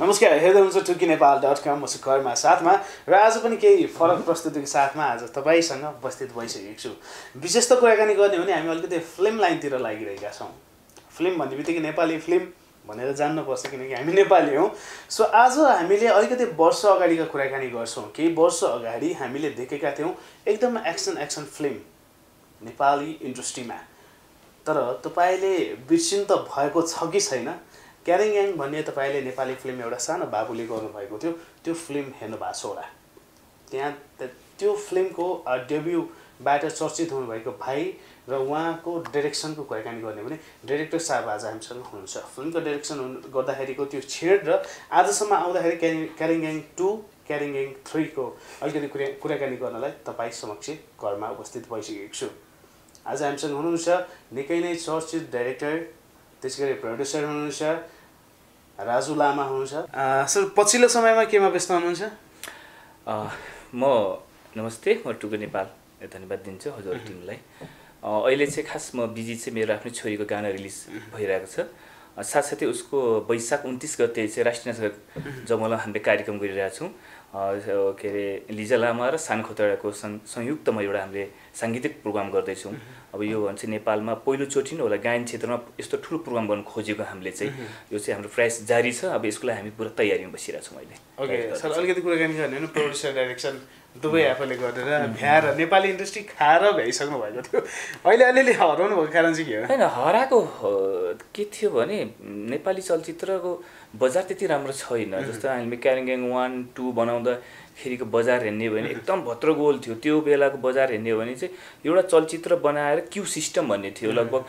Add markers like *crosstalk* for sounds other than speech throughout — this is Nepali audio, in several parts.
नमस्कार हेर्दै हुनुहुन्छ टुकी नेपाल डट कम म कर्मा साथमा र आज पनि केही फरक प्रस्तुतिको साथमा आज तपाईँसँग उपस्थित भइसकेको छु। विशेष त कुराकानी गर्ने हो भने हामी अलिकति फिल्म लाइनतिर लागिरहेका छौँ। फिल्म भन्ने बित्तिकै नेपाली फिल्म भनेर जान्नुपर्छ किनकि हामी नेपाली हौँ। सो आज हामीले अलिकति वर्ष अगाडिका कुराकानी गर्छौँ। केही वर्ष अगाडि हामीले देखेका थियौँ एकदम एक्सन एक्सन फिल्म नेपाली इन्डस्ट्रीमा तर तपाईँले बिर्सिनु त भएको छ कि छैन? क्यारिङ याङ भन्ने तपाईँले नेपाली फिल्म एउटा सानो बाबुले गर्नुभएको थियो। त्यो फिल्म हेर्नु भएको छ होला। त्यहाँ त्यो फिल्मको डेब्युबाट चर्चित हुनुभएको भाइ र उहाँको डिरेक्सनको कुराकानी गर्ने भने डिरेक्टर साहब आज हामीसँग हुनुहुन्छ। फिल्मको डिरेक्सन गर्दाखेरिको त्यो छेड र आजसम्म आउँदाखेरि क्यारिङ क्यारिङ याङ टू क्यारिङ याङ थ्रीको अलिकति कुरा कुराकानी गर्नलाई तपाईँ समक्ष घरमा उपस्थित भइसकेको छु। आज हामीसँग हुनुहुन्छ निकै नै चर्चित डाइरेक्टर त्यसै गरी प्रड्युसर हुनुहुन्छ राजु लामा हुनुहुन्छ। अँ, सर पछिल्लो समयमा केमा व्यस्त हुनुहुन्छ? अ, म नमस्ते म टुगु नेपाल। धन्यवाद दिन्छु हजुर टिमलाई अ, अहिले चाहिँ खास म बिजी चाहिँ मेरो आफ्नै छोरीको गाना रिलिज भइरहेको छ। साथसाथै उसको वैशाख उन्तिस गते चाहिँ राष्ट्रिय नाचक जमला हामीले कार्यक्रम गरिरहेको छौँ। के अरे लिजा लामा र सान खोतडाको सं संयुक्तमा एउटा हामीले साङ्गीतिक प्रोग्राम गर्दैछौँ। अब यो भन्छ नेपालमा पहिलोचोटि नै होला गायन क्षेत्रमा यस्तो ठुलो प्रोग्राम गर्नु खोजेको हामीले चाहिँ यो चाहिँ हाम्रो प्रयास जारी छ। अब यसको लागि हामी पुरा तयारीमा बसिरहेको छौँ अहिले। ओके सर अलिकति कुराकानी गर्ने प्रड्युसर डाइरेक्सन दुवै आफूले गरेर भ्याएर नेपाली इन्डस्ट्री खाएर भ्याइसक्नु भएको थियो। अहिले अलिअलि हराउनु भएको कारण चाहिँ के हो? होइन हराएको के थियो भने नेपाली चलचित्रको बजार त्यति राम्रो छैन। जस्तो हामीले क्यारिङ वान टू बनाउँदाखेरिको बजार हेर्ने हो भने एकदम भत्र गोल थियो। त्यो बेलाको बजार हेर्ने हो भने चाहिँ एउटा चलचित्र बनाएर क्यु सिस्टम भन्ने थियो। लगभग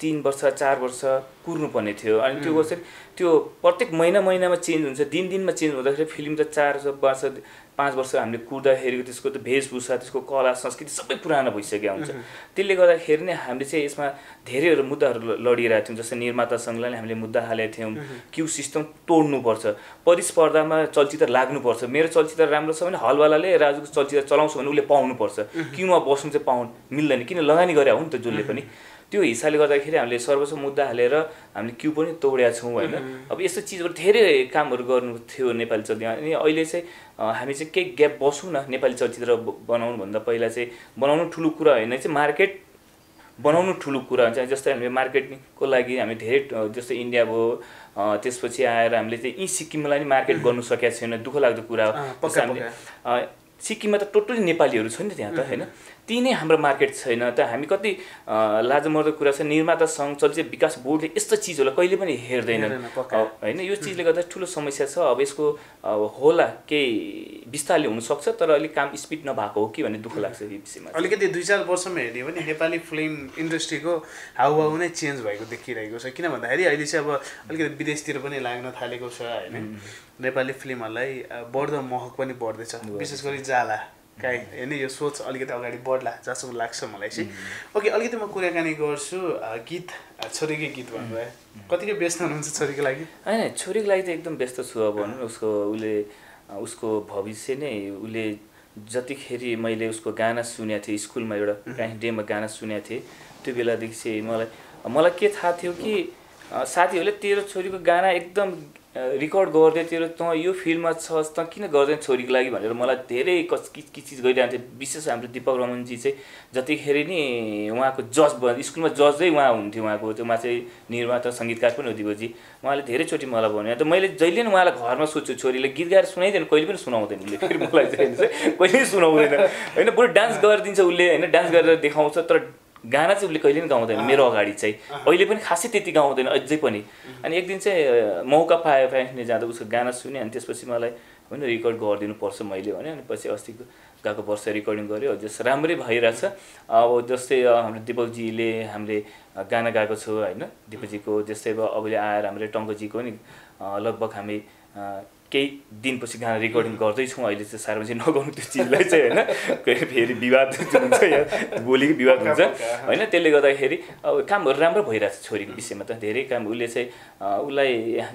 तिन वर्ष चार वर्ष कुर्नुपर्ने थियो। अनि त्यो चाहिँ त्यो प्रत्येक महिना महिनामा चेन्ज हुन्छ। दिन दिनमा चेन्ज हुँदाखेरि फिल्म त चार वर्ष पाँच वर्ष हामीले कुर्दाखेरि त्यसको त वेशभूषा त्यसको कला संस्कृति सबै पुरानो भइसकेको हुन्छ। त्यसले गर्दाखेरि नै हामीले चाहिँ यसमा धेरैहरू मुद्दाहरू लडिरहेको थियौँ जस्तै निर्माता सङ्घलाई हामीले मुद्दा हालेका थियौँ क्यु सिस्टम तोड्नुपर्छ प्रतिस्पर्धामा चलचित्र लाग्नुपर्छ। मेरो चलचित्र राम्रो छ भने हलवालाले राजुको चलचित्र चलाउँछ भने उसले पाउनुपर्छ। क्युमा बस्नु चाहिँ पाउनु मिल्दैन किन लगानी गरे हो नि त जसले पनि। त्यो हिसाबले गर्दाखेरि हामीले सर्वस्व मुद्दा हालेर हामीले क्यु पनि तोडेका छौँ होइन। अब यस्तो चिजहरू धेरै कामहरू गर्नु थियो नेपाली चलचित्र। अनि अहिले चाहिँ हामी चाहिँ केही ग्याप बसौँ न नेपाली चलचित्र बनाउनुभन्दा पहिला चाहिँ बनाउनु ठुलो कुरा होइन चाहिँ मार्केट बनाउनु ठुलो कुरा हुन्छ। जस्तै हामीले मार्केटिङको लागि हामी धेरै जस्तै इन्डिया भयो त्यसपछि आएर हामीले चाहिँ यी सिक्किमलाई नि मार्केट गर्नु सकेका छैन। दुःख लाग्दो कुरा हो। सिक्किममा त टोटली नेपालीहरू छ नि त त्यहाँ त होइन? ती नै हाम्रो मार्केट छैन त हामी कति लाजमर्दो कुरा छ निर्माता सङ्घ चलचित्र विकास बोर्डले यस्तो चिजहरूलाई कहिले पनि हेर्दैन, होइन यो चिजले गर्दा ठुलो समस्या छ। अब यसको अब होला केही विस्तारले हुनसक्छ तर अलिक काम स्पिड नभएको हो कि भन्ने दुःख लाग्छ यो विषयमा। अलिकति दुई चार वर्षमा हेर्ने हो भने नेपाली फिल्म इन्डस्ट्रीको हाउभाउ नै चेन्ज भएको देखिरहेको छ। किन भन्दाखेरि अहिले चाहिँ अब अलिकति विदेशतिर पनि लाग्न थालेको छ होइन। नेपाली फिल्महरूलाई बढ्दो महक पनि बढ्दैछ। विशेष गरी जाला। काहीँ होइन यो सोच अलिकति अगाडि बढ्ला जस्तो लाग्छ मलाई चाहिँ। ओके अलिकति म कुराकानी गर्छु गीत छोरीकै गीत भन्नुभयो कतिकै व्यस्त हुनुहुन्छ छोरीको लागि? होइन छोरीको लागि त एकदम व्यस्त छु अब भनौँ न उसको उसले उसको भविष्य नै उसले जतिखेरि मैले उसको गाना सुनेको थिएँ स्कुलमा एउटा काहीँ डेमा गाना सुनेको थिएँ त्यो बेलादेखि चाहिँ मलाई मलाई के थाहा थियो कि साथीहरूले तेरो छोरीको गाना एकदम रेकर्ड गर्दै तेरो तँ यो फिल्डमा छस् तँ किन गर्दैन छोरीको लागि भनेर मलाई धेरै कच किच किचिज गरिरहेको थियो विशेष हाम्रो दिपक रमनजी चाहिँ जतिखेर नि उहाँको जज स्कुलमा जजै उहाँ हुन्थ्यो उहाँको त्यो चाहिँ निर्माता सङ्गीतकार पनि हो दिपकजी। उहाँले धेरैचोटि मलाई भन्यो त मैले जहिले नै उहाँलाई घरमा सोध्छु छोरीले गीत गाएर सुनाइदिएन कहिले पनि सुनाउँदैन उसले। फेरि मलाई चाहिँ कहिले पनि सुनाउँदैन। होइन बरु डान्स गरिदिन्छ उसले होइन डान्स गरेर देखाउँछ तर गाना चाहिँ उसले कहिले पनि गाउँदैन मेरो अगाडि चाहिँ। अहिले पनि खासै त्यति गाउँदैन अझै पनि। अनि एक दिन चाहिँ मौका पायो फ्यान्सले जाँदा उसको गाना सुने अनि त्यसपछि मलाई होइन रेकर्ड गरिदिनु पर्छ मैले भने अनि पछि अस्तिको गएको वर्ष रेकर्डिङ गऱ्यो। जस राम्रै भइरहेछ। अब जस्तै हाम्रो दिपकजीले हामीले गाना गाएको छु होइन? दिपकजीको जस्तै अब अहिले आएर हामीले टङ्कजीको नि लगभग हामी केही दिनपछि गाना रेकर्डिङ गर्दैछौँ अहिले चाहिँ सार्वजनिक नगर्नु त्यो चिजलाई चाहिँ होइन। फेरि विवाद हुन्छ यहाँ बोलीको विवाद हुन्छ। होइन त्यसले गर्दाखेरि अब कामहरू राम्रो भइरहेको छ छोरीको विषयमा त। धेरै काम उसले चाहिँ उसलाई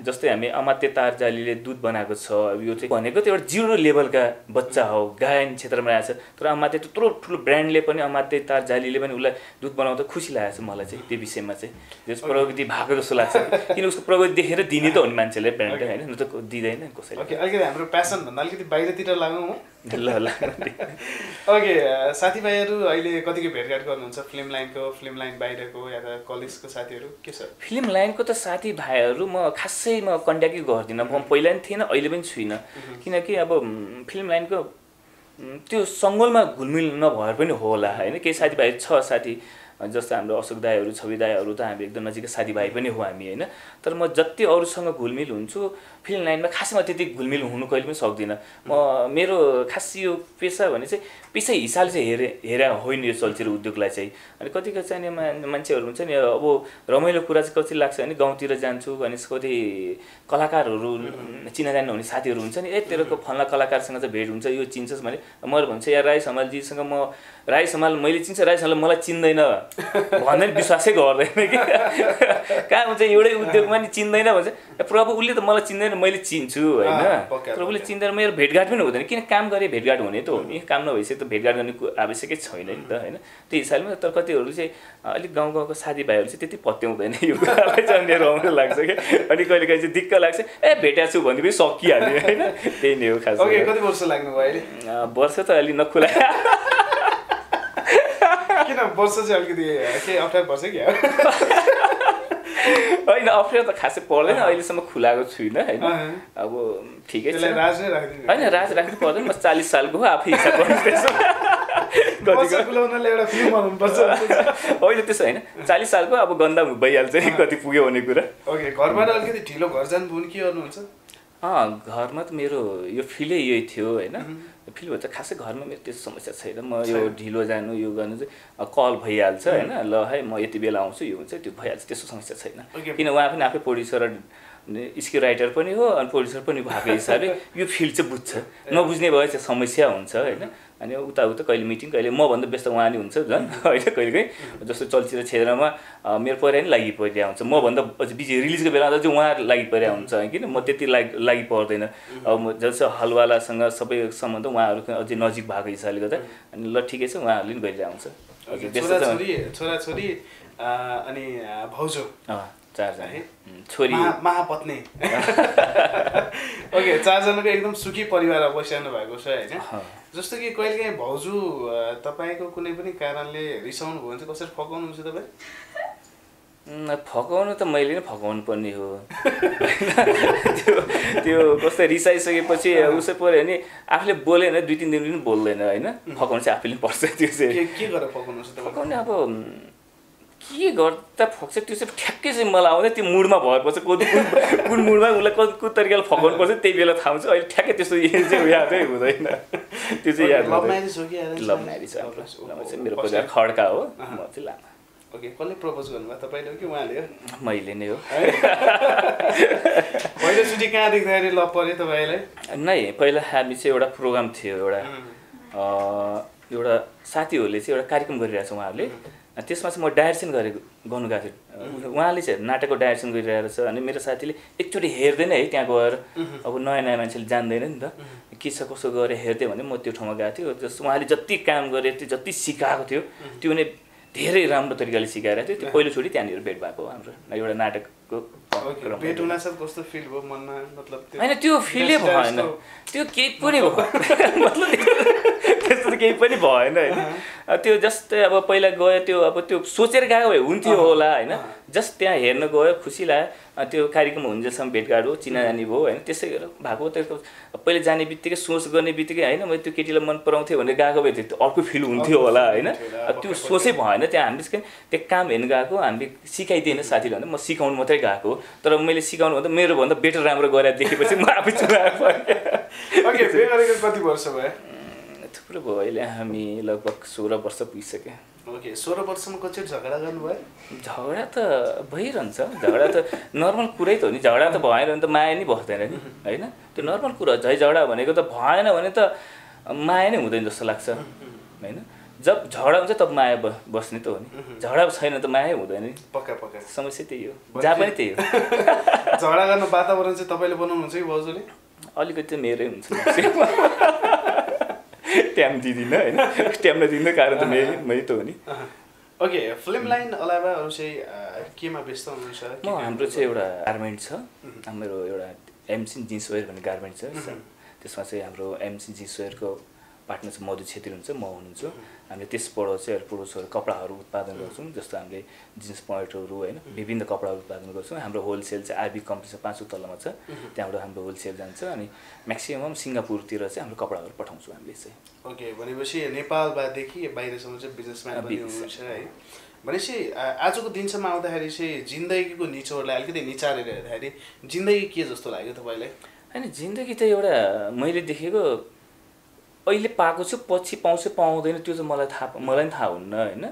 जस्तै हामी अमात्य तार जालीले दुध बनाएको छ यो चाहिँ भनेको त एउटा जिरो लेभलका बच्चा हो गायन क्षेत्रमा आएको छ। तर अमात्य त्यत्रो ठुलो ब्रान्डले पनि अमात्य तार जालीले पनि उसलाई दुध बनाउँदा खुसी लागेको छ मलाई चाहिँ त्यो विषयमा चाहिँ। त्यस प्रगति भएको जस्तो लाग्छ। किन उसको प्रगति देखेर दिने त हो नि मान्छेले ब्रान्ड होइन? न त दिँदैन। कसैले ओके अलिकति हाम्रो प्यासन भन्दा अलिकति बाहिरतिर लागौँ ल ल *laughs* ओके साथीभाइहरू अहिले कतिको भेटघाट गर्नुहुन्छ? फिल्म लाइनको फिल्म लाइन बाहिरको या त कलेजको साथीहरू? के छ? फिल्म लाइनको त साथीभाइहरू म खासै म कन्ट्याक्टै गर्दिनँ। म पहिला पनि थिएन अहिले पनि छुइनँ। किनकि अब फिल्म लाइनको त्यो सङ्गोलमा घुलमिल नभएर पनि होला होइन? केही साथीभाइ छ साथी जस्तो हाम्रो अशोक दाईहरू छवि दाईहरू त हामी एकदम नजिकै साथीभाइ पनि हो हामी होइन? तर म जति अरूसँग घुलमिल हुन्छु फिल्म लाइनमा खासमा त्यति घुलमिल हुनु कहिले पनि सक्दिनँ। म मेरो खास यो पेसा भने चाहिँ पेसा हिसाबले चाहिँ हेरे हेरे होइन यो चलचित्र उद्योगलाई चाहिँ। अनि कतिको चाहिँ नि मा- मान्छेहरू हुन्छ नि अब रमाइलो कुरा चाहिँ कति लाग्छ भने गाउँतिर जान्छु भने कति कलाकारहरू चिनाजाना हुने साथीहरू हुन्छ नि ए तेरोको फल्ना कलाकारसँग चाहिँ भेट हुन्छ यो चिन्छस् भने म भन्छ या राई समालजीसँग म राई समाल मैले चिन्छ राई समाल मलाई चिन्दैन। भन्दै नि विश्वासै गर्दैन कि। कहाँ हुन्छ एउटै उद्योगमा नि चिन्दैन भन्छ प्रभु उसले त मलाई चिन्दैन मैले चिन्छु होइन? प्रभुले पक्का। चिन्दैन मेरो भेटघाट पनि हुँदैन। किन काम गरे भेटघाट हुने त हो नि? काम नभइसक्यो त भेटघाट गर्ने आवश्यकै छैन नि त होइन? त्यो हिसाबले तर कतिहरू चाहिँ अलिक गाउँ गाउँको साथीभाइहरू चाहिँ त्यति पत्याउँदैन यो कुरालाई चाहिँ अनि रमाइलो लाग्छ कि अनि कहिले काहीँ चाहिँ दिक्क लाग्छ ए भेटेको छु भने पनि सकिहाल्यो होइन? त्यही नै हो खास। कति वर्ष लाग्नु भयो अहिले वर्ष त अलि नखुला। किन वर्ष चाहिँ अलिकति के अप्ठ्यारो पर्छ क्या होइन अप्ठ्यारो त खासै पर्दैन अहिलेसम्म खुलाएको छुइनँ होइन। अब ठिकै छ। होइन राज राख्नु पर्दैन म चालिस सालको हो आफै हिसाब गर्नुपर्छ *laughs* *laughs* होइन त्यसो होइन चालिस सालको अब गन्दा भइहाल्छ कति पुग्यो भन्ने कुरा। ओके घरबाट अलिकति ढिलो घर जानुभयो भने के गर्नुहुन्छ? घरमा त मेरो यो फिलै यही थियो होइन? फिल भन्छ खासै घरमा मेरो त्यस्तो समस्या छैन। म यो ढिलो जानु यो गर्नु चाहिँ कल भइहाल्छ होइन? ल है म यति बेला आउँछु यो हुन्छ त्यो भइहाल्छ त्यस्तो समस्या छैन. किन उहाँ पनि आफै प्रड्युसर स्क्रिप्ट राइटर पनि हो अनि प्रड्युसर पनि भएको हिसाबले यो फिल्ड चाहिँ बुझ्छ। नबुझ्ने भए चाहिँ समस्या हुन्छ होइन। अनि उता उता कहिले मिटिङ कहिले मभन्दा व्यस्त उहाँ नि हुन्छ झन्। *laughs* होइन कहिले कहीँ जस्तो चलचित्र क्षेत्रमा मेरो पहिला नि लागि परिरहेको हुन्छ। मभन्दा अझ बिजी रिलिजको बेला चाहिँ उहाँ लागि परिरहेको हुन्छ किन? म त्यति लागि लागि पर्दैन। अब म जस्तो हलवालासँग सबै सम्बन्ध उहाँहरू अझै नजिक भएको हिसाबले गर्दा अनि ल ठिकै छ उहाँहरूले नि गरिरहेको हुन्छ। छोराछोरी अनि भाउजू। चारजना। है? छोरी। महापत्नी। *laughs* ओके चारजनाको एकदम सुखी परिवार बसिरहनु भएको छ होइन। जस्तो कि कहिले काहीँ भाउजू तपाईँको कुनै पनि कारणले रिसाउनु भयो भने चाहिँ कसरी फकाउनुहुन्छ तपाईँ? फकाउनु त मैले नै फकाउनु पर्ने हो। *laughs* त्यो त्यो कस्तो रिसाइसकेपछि उसै पऱ्यो भने आफूले बोलेन दुई तिन दिन पनि बोल्दैन होइन? फकाउनु चाहिँ आफैले पर्छ त्यो चाहिँ। फकाउने अब के गर्दा फक्छ त्यो चाहिँ ठ्याक्कै चाहिँ मलाई आउँदैन त्यो मुडमा भएपछि कुन कुन कुन मुडमा उसलाई कुन कुन तरिकाले फकाउनु पर्छ त्यही बेला थाहा हुन्छ अहिले ठ्याक्कै त्यस्तो चाहिँ यादै हुँदैन त्यो चाहिँ याद लभ म्यारेज चाहिँ मेरो? परिवार खड्का हो म चाहिँ लामा ओके कसले प्रपोज गर्नुभयो तपाईँले हो कि उहाँले हो मैले नै हो पहिलोचोटि कहाँ देख्दाखेरि लभ पऱ्यो तपाईँलाई नै पहिला हामी चाहिँ एउटा प्रोग्राम थियो एउटा एउटा साथीहरूले चाहिँ एउटा कार्यक्रम गरिरहेको छ उहाँहरूले त्यसमा चाहिँ म डाइरेक्सन गरेको गर्नु गएको थिएँ। उहाँले चाहिँ नाटकको डाइरेक्सन गरिरहेको छ अनि मेरो साथीले एकचोटि हेर्दैन है त्यहाँ गएर अब नयाँ नयाँ मान्छेले जान्दैन नि त। के छ कसो गरेर हेर्दै भने म त्यो ठाउँमा गएको थिएँ। जस उहाँले जति काम गरे त्यो जति सिकाएको थियो त्यो नै धेरै राम्रो तरिकाले सिकाएर थियो त्यो पहिलोचोटि त्यहाँनिर भेट भएको हाम्रो एउटा नाटकको होइन त्यो फिलै भएन। त्यो केही पनि *laughs* भयो। मतलब केही पनि भएन होइन त्यो जस्तै अब पहिला गयो त्यो अब त्यो सोचेर गएको भए हुन्थ्यो होला होइन? जस्ट त्यहाँ हेर्न गयो खुसी लाग्यो। त्यो कार्यक्रम हुन्जेलसम्म भेटघाट हो चिनाजानी भयो होइन? त्यसै गरेर भएको त्यो पहिला जाने बित्तिकै सोच गर्ने बित्तिकै होइन? मैले त्यो केटीलाई मन पराउँथेँ भनेर गएको भए त्यो अर्को फिल हुन्थ्यो होला होइन? त्यो सोचै भएन त्यहाँ हामीले त्यो काम हेर्नु गएको हामीले सिकाइदिएन साथीले भन्दा म सिकाउनु मात्रै गएको तर मैले सिकाउनु भन्दा मेरो भन्दा बेटर राम्रो गरेर देखेपछि म आफै गरेको *laughs* कति वर्ष भयो? थुप्रो भयो। अहिले हामी लगभग सोह्र वर्ष पुगिसक्यो। ओके सोह्र वर्षमा कतिचोटि झगडा गर्नुभयो? झगडा त भइरहन्छ। झगडा त नर्मल कुरै त हो नि। झगडा त भएन भने त माया नै बस्दैन नि होइन? त्यो नर्मल कुरा झै झगडा भनेको त भएन भने त माया नै हुँदैन जस्तो लाग्छ होइन? जब झगडा हुन्छ तब माया बस्ने त हो नि। झगडा छैन त माया हुँदैन नि। पक्का पक्का। समस्या त्यही हो। जहाँ पनि त्यही हो। *laughs* झगडा गर्ने वातावरण चाहिँ तपाईँले बनाउनुहुन्छ कि भाउजूले अलिकति मेरै हुन्छ। *laughs* ट्याम दिँदिनँ होइन? ट्याम नदिँदा कारण त मेरो मै त हो नि। ओके फिल्म लाइन अलावा अरू चाहिँ केमा व्यस्त हुनुहुन्छ? म हाम्रो चाहिँ एउटा गार्मेन्ट छ। हाम्रो एउटा एमसी जिन्स वेयर भन्ने गार्मेन्ट छ। त्यसमा चाहिँ हाम्रो एमसी जिन्स वेयरको पार्टनर चाहिँ मधु छेत्री हुन्छ म हुनुहुन्छ। हामीले त्यसबाट चाहिँ पुरुषहरू कपडाहरू उत्पादन गर्छौँ जस्तो हामीले जिन्स प्यान्टहरू होइन विभिन्न कपडाहरू उत्पादन गर्छौँ। हाम्रो होलसेल चाहिँ आरबी कम्पनी छ पाँचौँ तल्लामा छ। त्यहाँबाट हाम्रो होलसेल जान्छ अनि म्याक्सिमम् सिङ्गापुरतिर चाहिँ हाम्रो कपडाहरू पठाउँछौँ हामीले चाहिँ। ओके भनेपछि नेपालबादेखि बाहिरसम्म चाहिँ बिजनेसम्यान पनि हुनुहुन्छ है। भनेपछि आजको दिनसम्म आउँदाखेरि चाहिँ जिन्दगीको निचोडलाई अलिकति निचारेर हेर्दाखेरि जिन्दगी के जस्तो लाग्यो तपाईँलाई? होइन जिन्दगी त एउटा मैले देखेको अहिले पाएको छु पछि पाउँछु पाउँदैन त्यो चाहिँ मलाई थाहा मलाई पनि थाहा हुन्न होइन?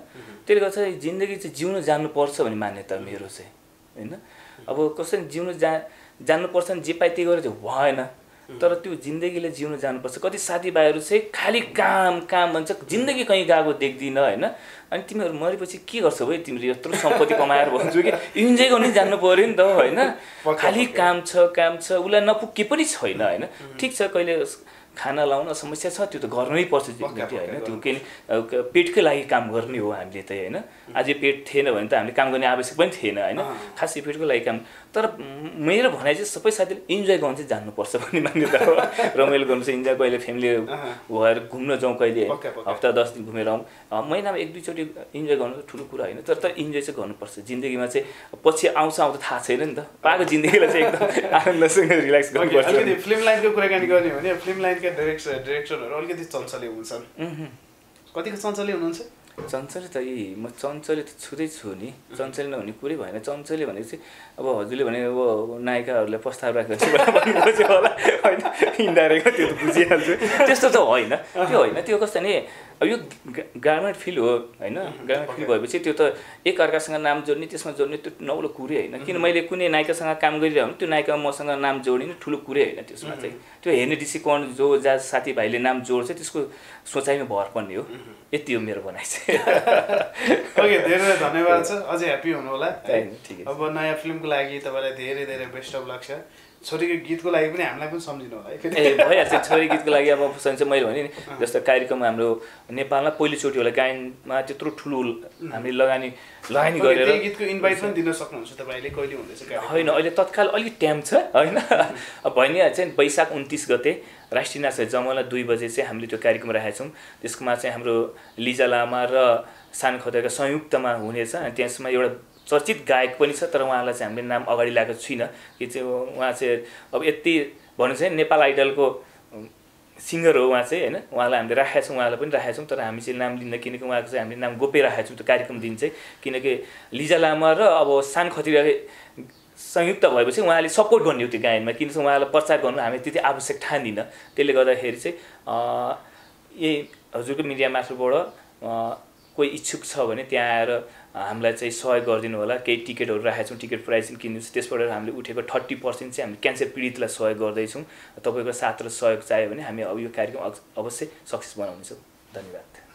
त्यसले गर्दा चाहिँ जिन्दगी चाहिँ जिउन जान्नुपर्छ भन्ने मान्यता मेरो चाहिँ होइन? अब कसरी जिउनु जा जान्नुपर्छ भने जे पाइ त्यही गरेर चाहिँ भएन। तर त्यो जिन्दगीले जिउन जानुपर्छ कति साथीभाइहरू चाहिँ खालि काम काम भन्छ जिन्दगी कहीँ गएको देख्दिनँ होइन? अनि तिमीहरू मरेपछि के गर्छौ है तिमीले यत्रो सम्पत्ति कमाएर भन्छु कि? इन्जोय गर्नै जानु पऱ्यो नि त होइन? खालि। काम छ काम छ उसलाई नपुग के पनि छैन होइन? ठिक छ कहिले खाना लाउन समस्या छ त्यो त गर्नै पर्छ जिन्दगी होइन। त्यो के पेटकै लागि काम गर्ने हो हामीले त होइन? आज पेट थिएन भने त हामीले काम गर्ने आवश्यक पनि थिएन होइन। खास पेटको लागि काम। तर मेरो भनाइ चाहिँ सबै साथीले इन्जोय गर्नु चाहिँ जान्नुपर्छ भन्ने मान्यता हो। *laughs* रमाइलो गर्नु चाहिँ इन्जोय कहिले फ्यामिली। भएर घुम्न जाउँ कहिले। हप्ता दस दिन घुमेर आउँ। महिनामा एक दुईचोटि इन्जोय गर्नु त ठुलो कुरा होइन तर तर इन्जोय चाहिँ गर्नुपर्छ। जिन्दगीमा चाहिँ पछि आउँछ आउँछ थाहा छैन नि त। पाएको जिन्दगीलाई चाहिँ एकदम *laughs* आनन्दसँग रिल्याक्स गर्नुपर्छ। फिल्म लाइनको कुराकानी गर्ने हो भने फिल्म लाइनका डिरेक्टर डिरेक्टरहरू अलिकति चञ्चले हुन्छन्। कतिको चञ्चले हुनुहुन्छ? चञ्चले त यी म चञ्चले त छुँदै छु नि। चञ्चले नहुने कुरै भएन। चञ्चले भनेको चाहिँ अब हजुरले भने अब नायिकाहरूलाई प्रस्ताव भन्नुभयो होला। *laughs* होइन इन्डाइरेक्ट त्यो त बुझिहाल्छु। त्यस्तो त होइन। त्यो होइन। त्यो कस्तो नि अब यो गार्मेन्ट फिल्ड हो होइन? गार्मेन्ट फिल्ड भएपछि त्यो त एक अर्कासँग नाम जोड्ने त्यसमा जोड्ने त्यो नौलो कुरै होइन। किन मैले कुनै नायिकासँग काम गरिरहेको भने त्यो नायिका मसँग नाम जोडिने ठुलो कुरै होइन त्यसमा चाहिँ। त्यो हेर्ने दृष्टिकोण जो जहाँ साथीभाइले नाम जोड्छ त्यसको सोचाइमा भर पर्ने हो। यति हो मेरो भनाइ चाहिँ। *laughs* ओके धेरै धेरै धन्यवाद छ। अझै ह्याप्पी हुनु होला। अब नयाँ फिल्मको लागि तपाईँलाई धेरै धेरै बेस्ट अफ लक छ। छोरीको गीतको लागि पनि हामीलाई पनि सम्झिनु होला है। ए भइहाल्छ छोरी गीतको लागि अब चाहिँ मैले भने नि जस्तो कार्यक्रम हाम्रो नेपालमा पहिलोचोटि होला गायनमा त्यत्रो ठुलो हामीले लगानी लगानी गरेर गीतको इन्भाइट पनि दिन सक्नुहुन्छ तपाईँले कहिले हुँदैछ कार्यक्रम? होइन अहिले तत्काल अलिक टाइम छ होइन? अब भइहाल्छ नि वैशाख उन्तिस गते राष्ट्रिय नाच जमला दुई बजे चाहिँ हामीले त्यो कार्यक्रम राखेका छौँ। त्यसकोमा चाहिँ हाम्रो लिजा लामा र सान खतरका संयुक्तमा हुनेछ अनि त्यसमा एउटा चर्चित गायक पनि छ तर उहाँलाई चाहिँ हामीले नाम अगाडि ल्याएको छुइनँ। कि चाहिँ उहाँ चाहिँ अब यति भन्नु चाहिँ नेपाल आइडलको सिङ्गर हो उहाँ चाहिँ होइन? उहाँलाई हामीले राखेका छौँ उहाँलाई पनि राखेका छौँ तर हामी चाहिँ नाम लिँदा किनकि उहाँको चाहिँ हामीले नाम गोप्य राखेका छौँ त्यो कार्यक्रम दिन चाहिँ। किनकि लिजा लामा र अब सान खतिरा संयुक्त भएपछि उहाँले सपोर्ट गर्ने हो त्यो गायनमा किनकि उहाँलाई प्रचार गर्नु हामी त्यति आवश्यक ठान्दिनँ। त्यसले गर्दाखेरि चाहिँ यही हजुरको मिडिया मार्फतबाट कोही इच्छुक छ भने त्यहाँ आएर हामीलाई चाहिँ सहयोग गरिदिनु होला। केही टिकटहरू राखेका छौँ टिकट प्राइस किन्नु त्यसबाट हामीले उठेको थर्टी पर्सेन्ट चाहिँ हामीले क्यान्सर पीडितलाई सहयोग गर्दैछौँ। तपाईँको साथ र सहयोग चाहियो भने हामी अब यो कार्यक्रम अवश्य सक्सेस बनाउनेछौँ। धन्यवाद।